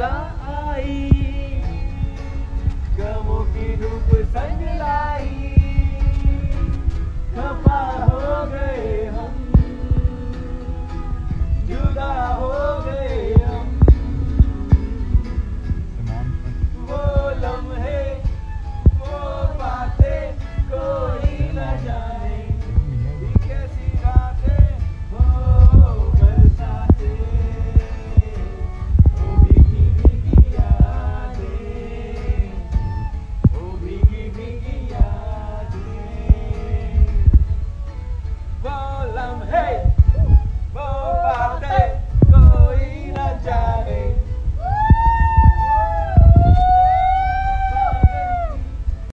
menyertai Kamu hidup saya lain